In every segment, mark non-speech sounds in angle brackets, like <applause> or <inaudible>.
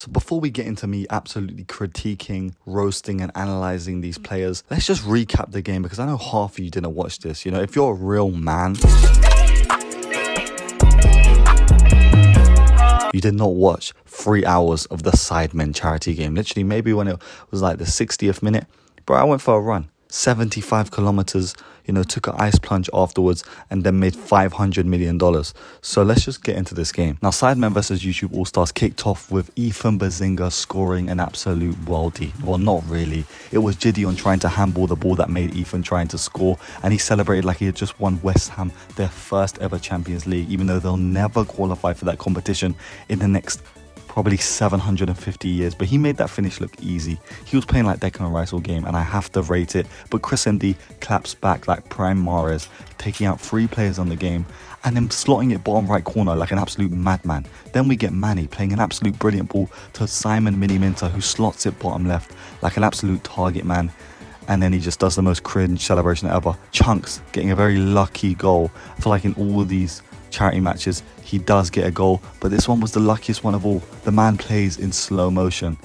So before we get into me absolutely critiquing, roasting, and analyzing these players, let's just recap the game because I know half of you didn't watch this. You know, if you're a real man, you did not watch three hours of the Sidemen charity game. Literally, maybe when it was like the 60th minute, bro, I went for a run. 75 kilometers, you know, took an ice plunge afterwards and then made $500 million. So let's just get into this game. Now, Sidemen versus YouTube All Stars kicked off with Ethan Behzinga scoring an absolute worldie. Well, not really. It was Jidion trying to handball the ball that made Ethan trying to score, and he celebrated like he had just won West Ham their first ever Champions League, even though they'll never qualify for that competition in the next probably 750 years, but he made that finish look easy. He was playing like Declan Rice all game, and I have to rate it. But Chris MD claps back like Prime Mahrez, taking out three players on the game and then slotting it bottom right corner like an absolute madman. Then we get Manny playing an absolute brilliant ball to Simon Miniminter, who slots it bottom left like an absolute target man and then he just does the most cringe celebration ever. Chunkz getting a very lucky goal. I feel like in all of these charity matches, he does get a goal, but this one was the luckiest one of all. The man plays in slow motion.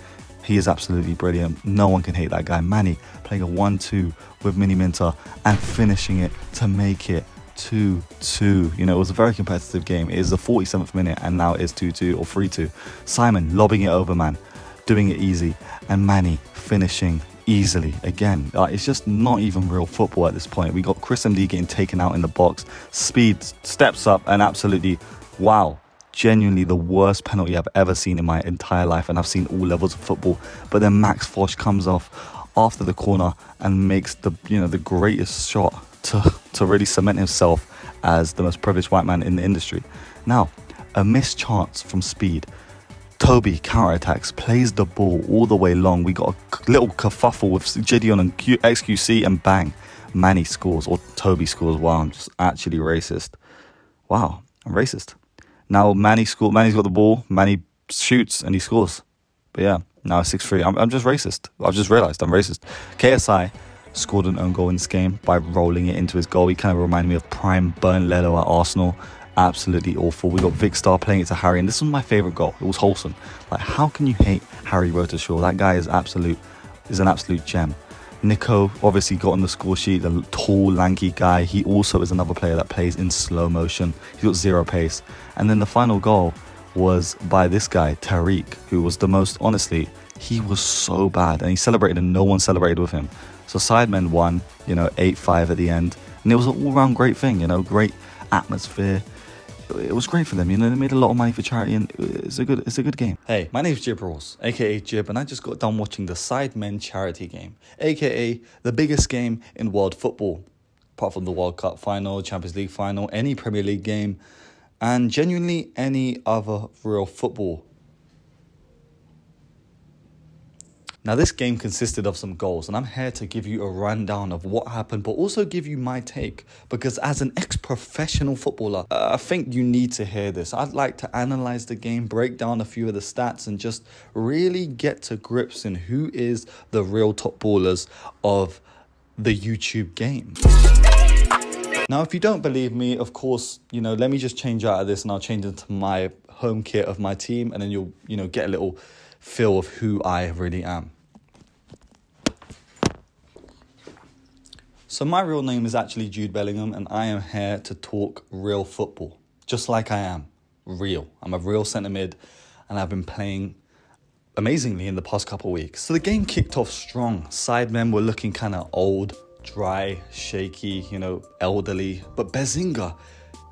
He is absolutely brilliant. No one can hate that guy. Manny playing a 1 2 with Miniminter and finishing it to make it 2 2. You know, it was a very competitive game. It is the 47th minute and now it is 2 2 or 3 2. Simon lobbing it over, man, doing it easy, and Manny finishing easily again. It's just not even real football at this point. We got Chris MD getting taken out in the box. Speed steps up and absolutely, wow, genuinely the worst penalty I've ever seen in my entire life. And I've seen all levels of football. But then Max Fosh comes off after the corner and makes the you know the greatest shot to <laughs> to really cement himself as the most privileged white man in the industry. Now, a missed chance from Speed Toby counterattacks, plays the ball all the way long. We got a little kerfuffle with Jidion and XQC, and bang, Manny scores or Toby scores. Wow, I'm just actually racist. Wow, I'm racist. Now Manny score. Manny's got the ball. Manny shoots and he scores. But yeah, now six three. I'm, I'm just racist. I've just realised I'm racist. KSI scored an own goal in this game by rolling it into his goal. He kind of reminded me of prime Bernd Leno at Arsenal absolutely awful. We got Vikkstar playing it to Harry, and this was my favorite goal. It was wholesome. Like, how can you hate Harry Rotershaw? That guy is absolute, is an absolute gem. Nico obviously got on the score sheet, the tall, lanky guy. He also is another player that plays in slow motion. He's got zero pace. And then the final goal was by this guy, Tariq, who was the most, honestly, he was so bad. And he celebrated and no one celebrated with him. So Sidemen won, you know, 8 5 at the end. And it was an all round great thing, you know, great atmosphere it was great for them. You know, they made a lot of money for charity, and it's a good it's a good game. Hey, my name's Jib Ross, aka Jib, and I just got done watching the Sidemen charity game, aka the biggest game in world football, apart from the World Cup final, Champions League final, any Premier League game, and genuinely any other real football Now, this game consisted of some goals, and I'm here to give you a rundown of what happened, but also give you my take. Because as an ex professional footballer, uh, I think you need to hear this. I'd like to analyze the game, break down a few of the stats, and just really get to grips in who is the real top ballers of the YouTube game. Now, if you don't believe me, of course, you know, let me just change out of this and I'll change into my home kit of my team, and then you'll, you know, get a little feel of who I really am. So, my real name is actually Jude Bellingham, and I am here to talk real football, just like I am real. I'm a real centre mid, and I've been playing amazingly in the past couple of weeks. So, the game kicked off strong. Sidemen were looking kind of old, dry, shaky, you know, elderly. But Behzinga,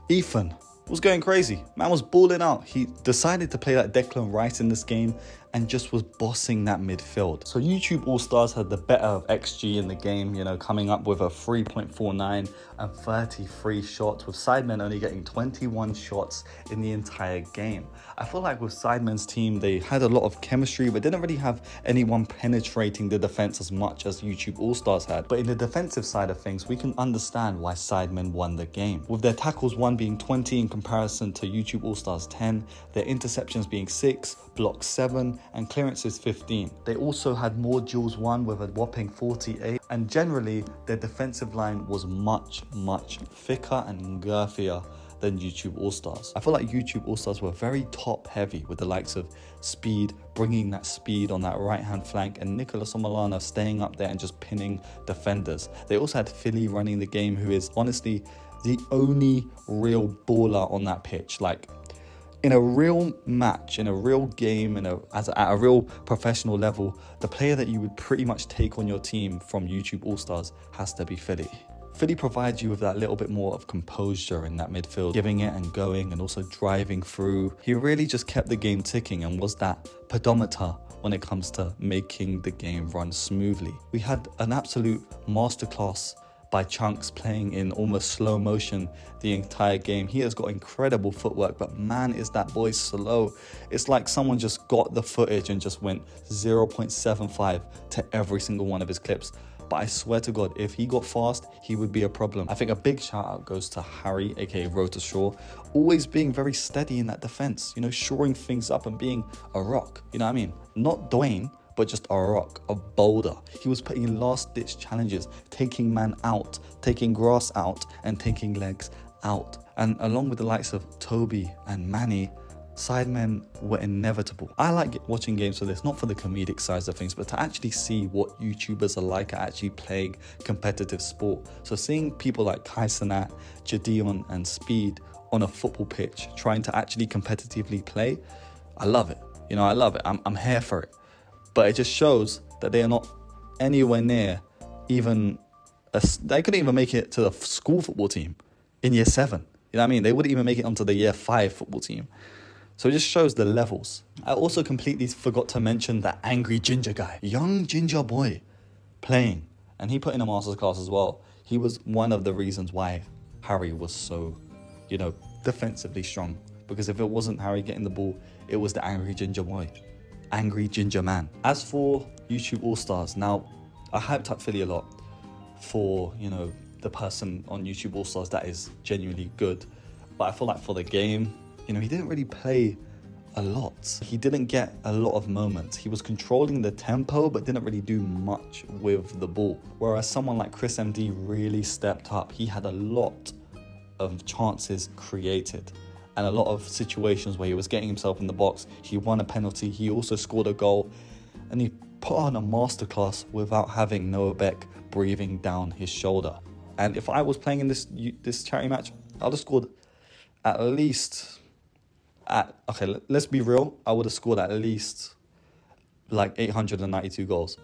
Ethan, was going crazy. Man was balling out. He decided to play like Declan Rice in this game and just was bossing that midfield. So YouTube All Stars had the better of XG in the game, you know, coming up with a 3.49 and 33 shots, with Sidemen only getting 21 shots in the entire game. I feel like with Sidemen's team, they had a lot of chemistry, but didn't really have anyone penetrating the defense as much as YouTube All Stars had. But in the defensive side of things, we can understand why Sidemen won the game. With their tackles one being 20 in comparison to YouTube All Stars 10, their interceptions being 6, blocks 7, and clearances 15. They also had more duels won with a whopping 48, and generally, their defensive line was much, much thicker and girthier than YouTube All Stars. I feel like YouTube All Stars were very top heavy with the likes of speed, bringing that speed on that right hand flank, and Nicolas Omilana staying up there and just pinning defenders. They also had Philly running the game, who is honestly the only real baller on that pitch. Like, in a real match, in a real game, in a, as a, at a real professional level, the player that you would pretty much take on your team from YouTube All Stars has to be Philly. Philly provides you with that little bit more of composure in that midfield, giving it and going and also driving through. He really just kept the game ticking and was that pedometer when it comes to making the game run smoothly. We had an absolute masterclass by Chunkz playing in almost slow motion the entire game. He has got incredible footwork, but man, is that boy slow. It's like someone just got the footage and just went 0.75 to every single one of his clips. But I swear to God, if he got fast, he would be a problem. I think a big shout out goes to Harry, aka Rota Shaw, always being very steady in that defense, you know, shoring things up and being a rock. You know what I mean? Not Dwayne, but just a rock, a boulder. He was putting last ditch challenges, taking man out, taking grass out, and taking legs out. And along with the likes of Toby and Manny, sidemen were inevitable. I like watching games for this, not for the comedic sides of things, but to actually see what YouTubers are like at actually playing competitive sport. So seeing people like Kai Jidion, and Speed on a football pitch trying to actually competitively play, I love it. You know, I love it. I'm, I'm here for it. But it just shows that they are not anywhere near even a, they couldn't even make it to the school football team in year seven. You know what I mean? They wouldn't even make it onto the year five football team. So it just shows the levels. I also completely forgot to mention that angry ginger guy, young ginger boy, playing, and he put in a master's class as well. He was one of the reasons why Harry was so, you know, defensively strong. Because if it wasn't Harry getting the ball, it was the angry ginger boy angry ginger man. As for YouTube All Stars, now I hyped up Philly a lot for you know the person on YouTube All Stars that is genuinely good, but I feel like for the game, you know, he didn't really play a lot. He didn't get a lot of moments. He was controlling the tempo, but didn't really do much with the ball. Whereas someone like Chris MD really stepped up. He had a lot of chances created and a lot of situations where he was getting himself in the box. He won a penalty, he also scored a goal, and he put on a masterclass without having Noah Beck breathing down his shoulder. And if I was playing in this this charity match, I'd have scored at least at okay, let's be real, I would have scored at least like 892 goals.